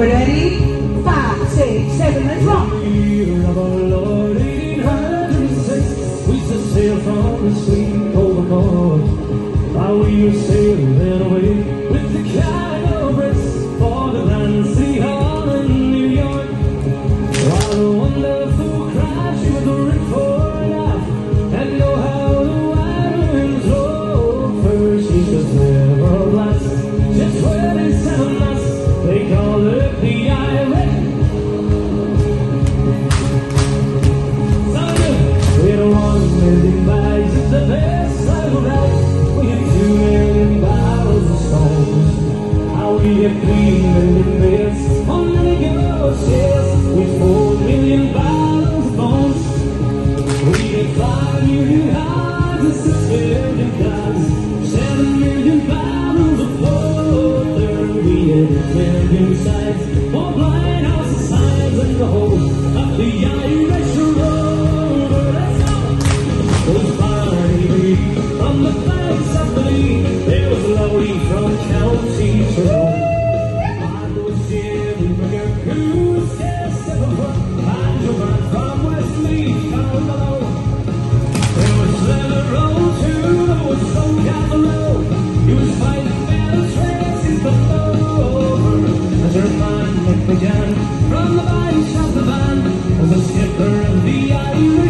We ready? Five, six, seven, let's rock. We love our Lord in. We just sail from the sea. between the limits. Only negotiates with from the vine shop the Bann, of skipper of the Irish.